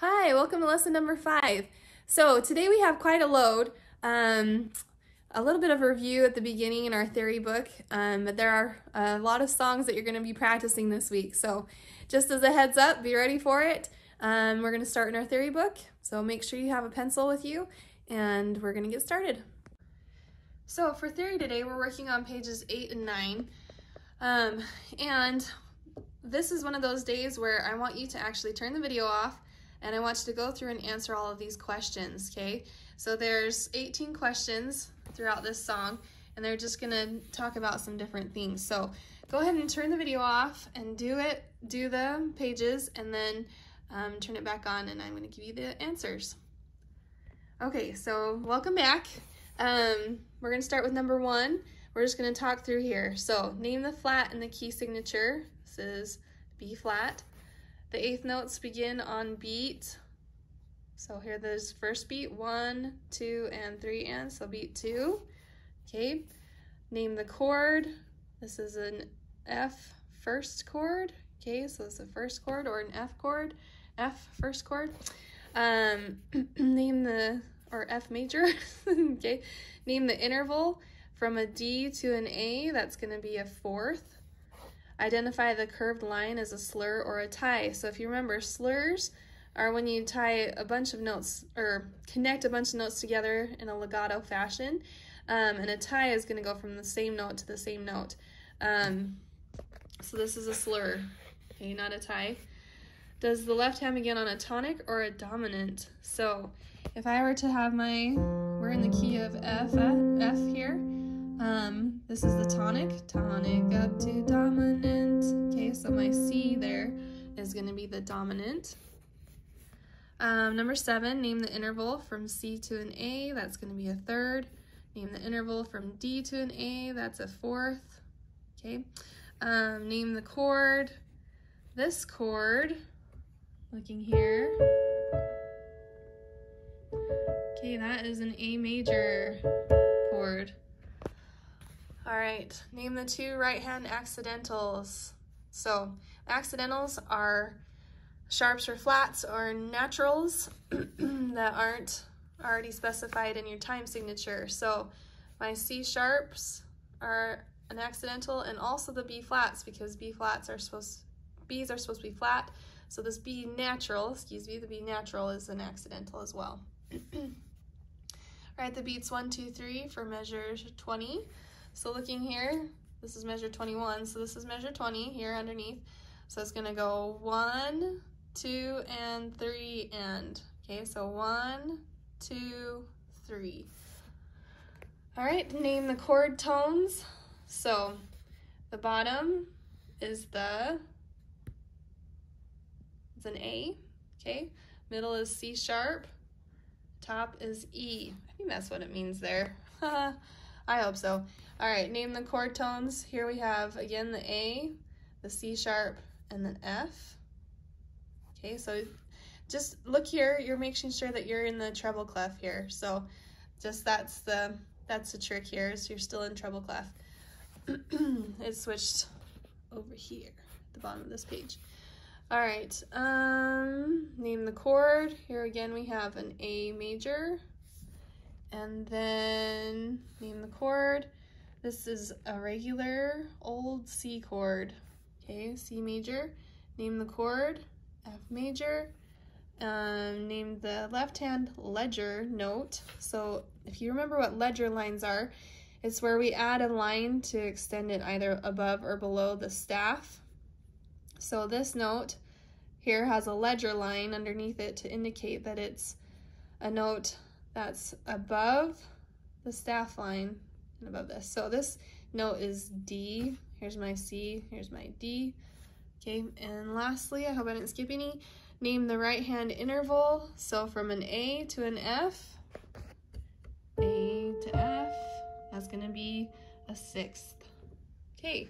Hi, welcome to lesson number five. So today we have quite a load. Um, a little bit of review at the beginning in our theory book, um, but there are a lot of songs that you're going to be practicing this week. So just as a heads up, be ready for it. Um, we're going to start in our theory book, so make sure you have a pencil with you, and we're going to get started. So for theory today, we're working on pages 8 and 9. Um, and this is one of those days where I want you to actually turn the video off and I want you to go through and answer all of these questions, okay? So there's 18 questions throughout this song and they're just gonna talk about some different things. So go ahead and turn the video off and do it, do the pages and then um, turn it back on and I'm gonna give you the answers. Okay, so welcome back. Um, we're gonna start with number one. We're just gonna talk through here. So name the flat in the key signature. This is B flat. The eighth notes begin on beat. So here there's first beat, one, two, and three, and so beat two. Okay, name the chord. This is an F first chord. Okay, so it's a first chord or an F chord, F first chord. Um, name the or F major, okay? Name the interval from a D to an A, that's gonna be a fourth. Identify the curved line as a slur or a tie. So if you remember, slurs are when you tie a bunch of notes or connect a bunch of notes together in a legato fashion. Um, and a tie is gonna go from the same note to the same note. Um, so this is a slur, okay, not a tie. Does the left hand begin on a tonic or a dominant? So if I were to have my, we're in the key of F, F here. Um, this is the tonic, tonic up to dominant. Okay, so my C there is going to be the dominant. Um, number seven, name the interval from C to an A. That's going to be a third. Name the interval from D to an A. That's a fourth. Okay. Um, name the chord. This chord, looking here. Okay, that is an A major chord. All right, name the two right-hand accidentals. So accidentals are sharps or flats or naturals that aren't already specified in your time signature. So my C sharps are an accidental and also the B flats because B flats are supposed, Bs are supposed to be flat. So this B natural, excuse me, the B natural is an accidental as well. Write the beats one, two, three for measure 20. So looking here, this is measure 21, so this is measure 20 here underneath. So it's gonna go one, two, and three, and. Okay, so one, two, three. All right, name the chord tones. So the bottom is the, it's an A, okay? Middle is C sharp, top is E. I think that's what it means there. I hope so. All right, name the chord tones. Here we have, again, the A, the C sharp, and the F. Okay, so just look here, you're making sure that you're in the treble clef here. So just that's the, that's the trick here, is you're still in treble clef. it switched over here at the bottom of this page. All right, um, name the chord. Here again we have an A major, and then name the chord. This is a regular old C chord. Okay, C major. Name the chord, F major. Um, name the left hand ledger note. So if you remember what ledger lines are, it's where we add a line to extend it either above or below the staff. So this note here has a ledger line underneath it to indicate that it's a note that's above the staff line and above this. So this note is D. Here's my C, here's my D. Okay, and lastly, I hope I didn't skip any, name the right hand interval. So from an A to an F, A to F, that's gonna be a sixth. Okay,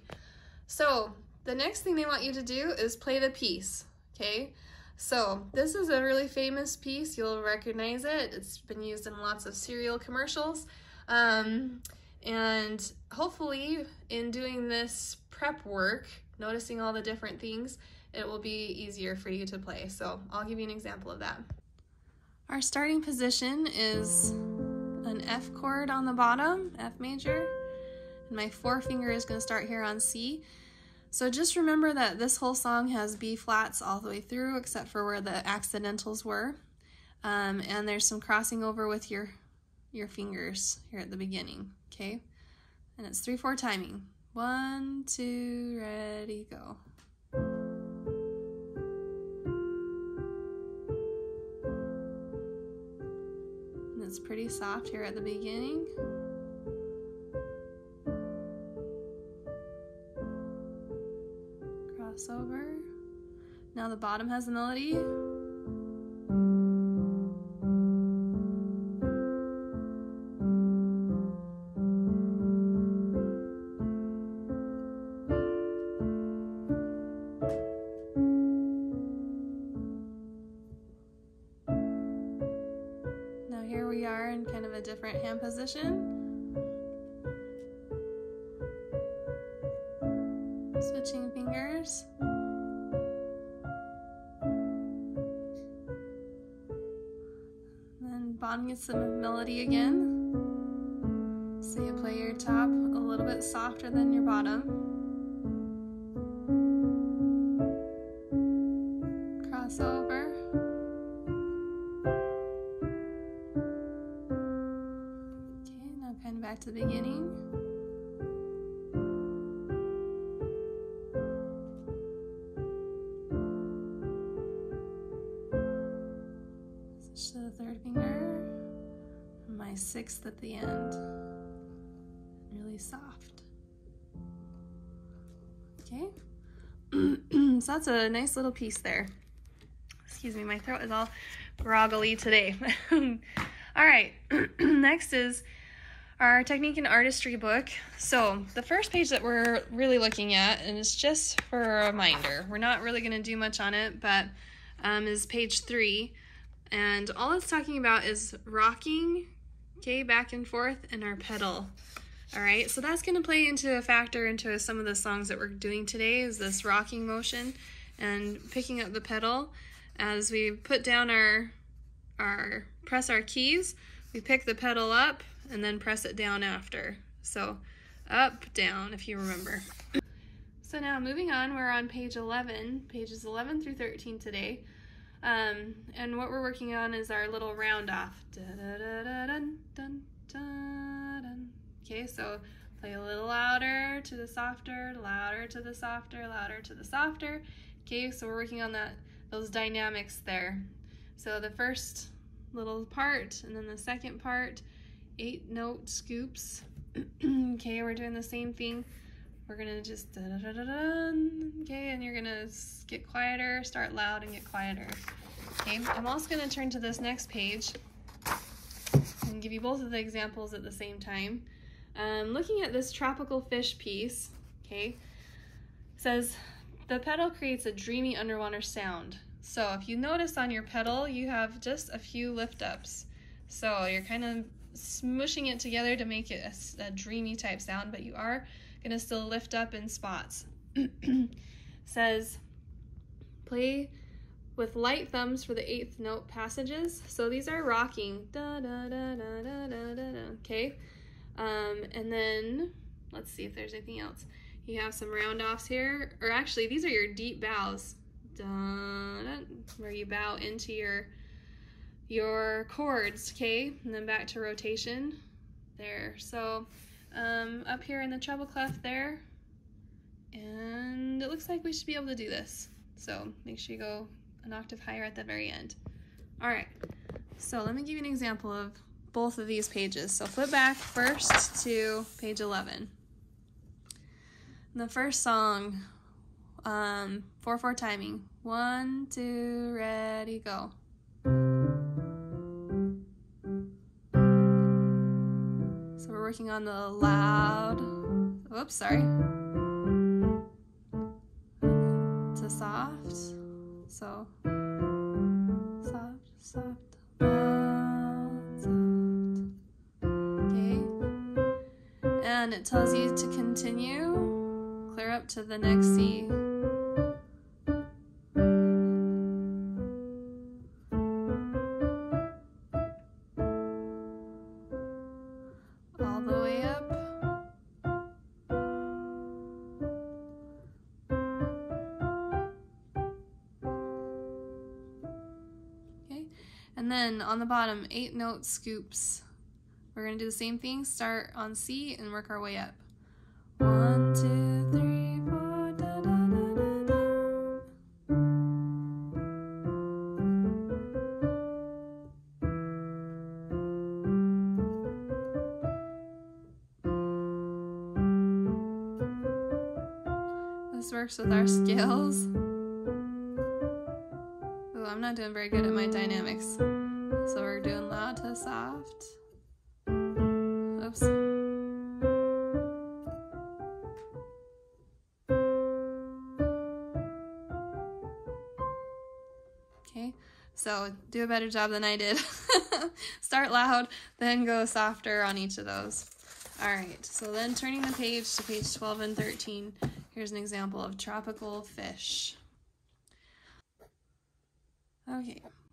so the next thing they want you to do is play the piece, okay? So this is a really famous piece. You'll recognize it. It's been used in lots of cereal commercials. Um, and hopefully in doing this prep work, noticing all the different things, it will be easier for you to play. So I'll give you an example of that. Our starting position is an F chord on the bottom, F major, and my forefinger is going to start here on C. So just remember that this whole song has B flats all the way through except for where the accidentals were. Um, and there's some crossing over with your, your fingers here at the beginning, okay? And it's 3-4 timing. One, two, ready, go. And it's pretty soft here at the beginning. Crossover. Now the bottom has the melody. Different hand position. Switching fingers. Then gets the melody again. So you play your top a little bit softer than your bottom. Back to the beginning. Switch to the third finger, my sixth at the end. Really soft. Okay, so that's a nice little piece there. Excuse me, my throat is all groggly today. all right, next is our technique and artistry book. So the first page that we're really looking at, and it's just for a reminder, we're not really going to do much on it, but um, is page three. And all it's talking about is rocking, okay, back and forth, and our pedal. All right, so that's going to play into a factor into some of the songs that we're doing today is this rocking motion and picking up the pedal as we put down our, our press our keys, we pick the pedal up and then press it down after. So up, down, if you remember. So now moving on, we're on page 11, pages 11 through 13 today. Um, and what we're working on is our little round off. Okay, so play a little louder to the softer, louder to the softer, louder to the softer. Okay, so we're working on that those dynamics there. So the first little part and then the second part eight note scoops. okay, we're doing the same thing. We're gonna just da da da da da. Okay, and you're gonna get quieter, start loud, and get quieter. Okay, I'm also gonna turn to this next page and give you both of the examples at the same time. Um, looking at this tropical fish piece, okay, says the pedal creates a dreamy underwater sound. So if you notice on your pedal, you have just a few lift ups. So you're kind of smushing it together to make it a, a dreamy type sound, but you are going to still lift up in spots. Says, play with light thumbs for the eighth note passages. So these are rocking. Da, da, da, da, da, da, da, okay. Um, and then let's see if there's anything else. You have some round offs here, or actually these are your deep bows. Da, where you bow into your your chords, okay? And then back to rotation there. So um, up here in the treble clef there, and it looks like we should be able to do this. So make sure you go an octave higher at the very end. All right, so let me give you an example of both of these pages. So flip back first to page 11. The first song, um, 4-4 timing. One, two, ready, go. So we're working on the loud, oops, sorry, to soft. So, soft, soft. And it tells you to continue, clear up to the next C. And then on the bottom, eight note scoops. We're going to do the same thing, start on C and work our way up. One, two, three, four, da, da, da, This works with our scales. Oh, I'm not doing very good at my dynamics. So we're doing loud to soft. Oops. Okay, so do a better job than I did. Start loud, then go softer on each of those. All right, so then turning the page to page 12 and 13, here's an example of tropical fish. Okay,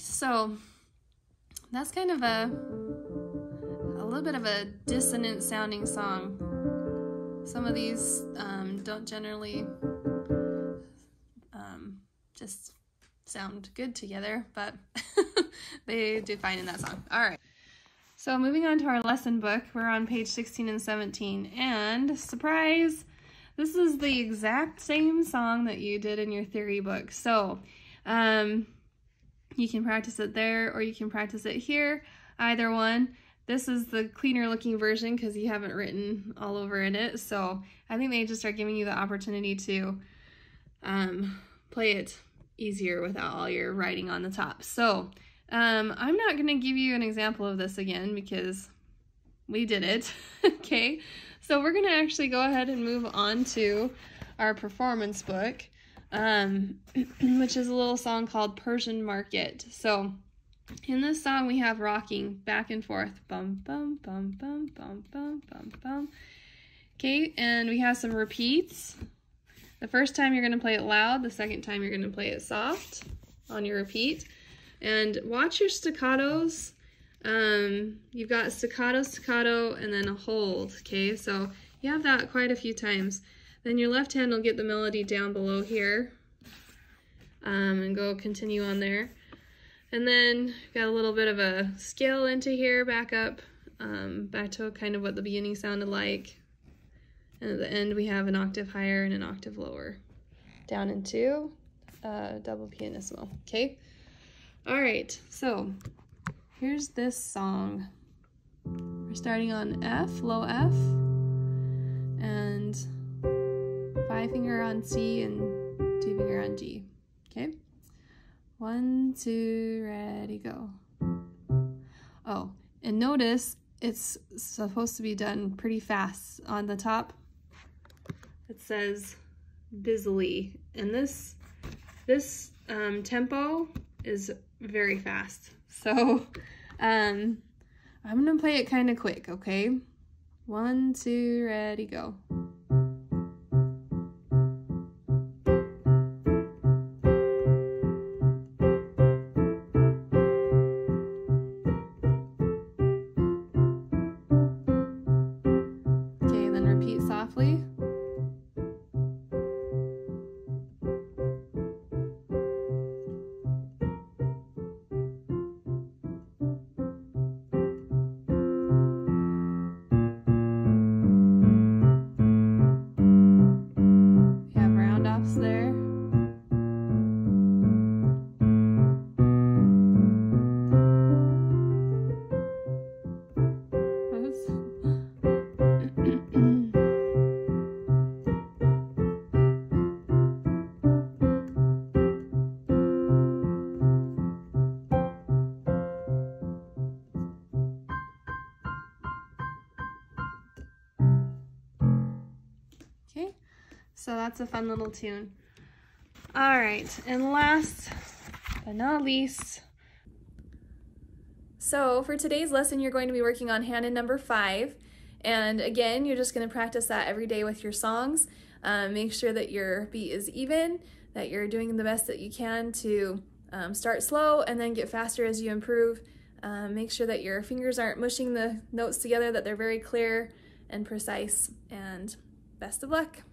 So that's kind of a a little bit of a dissonant sounding song. Some of these um, don't generally um, just sound good together, but they do fine in that song. All right. So moving on to our lesson book, we're on page 16 and 17, and surprise, this is the exact same song that you did in your theory book. So um, you can practice it there or you can practice it here, either one. This is the cleaner looking version because you haven't written all over in it. So I think they just are giving you the opportunity to um, play it easier without all your writing on the top. So um, I'm not going to give you an example of this again because we did it. okay, so we're going to actually go ahead and move on to our performance book, um, which is a little song called Persian Market. So in this song, we have rocking back and forth. Bum, bum, bum, bum, bum, bum, bum, bum. Okay, and we have some repeats. The first time you're going to play it loud, the second time you're going to play it soft on your repeat. And watch your staccatos. Um, you've got staccato, staccato, and then a hold, okay? So you have that quite a few times. Then your left hand will get the melody down below here um, and go continue on there. And then got a little bit of a scale into here, back up, um, back to kind of what the beginning sounded like. And at the end we have an octave higher and an octave lower. Down into uh, double pianissimo, okay? All right, so here's this song. We're starting on F, low F, and five finger on C and two finger on G, okay? One, two, ready, go. Oh, and notice it's supposed to be done pretty fast. On the top, it says busily, and this this um, tempo is very fast. So um, I'm gonna play it kind of quick, okay? One, two, ready, go. So that's a fun little tune. All right, and last but not least, so for today's lesson, you're going to be working on Hanon number five. And again, you're just going to practice that every day with your songs. Um, make sure that your beat is even, that you're doing the best that you can to um, start slow and then get faster as you improve. Um, make sure that your fingers aren't mushing the notes together, that they're very clear and precise. And best of luck.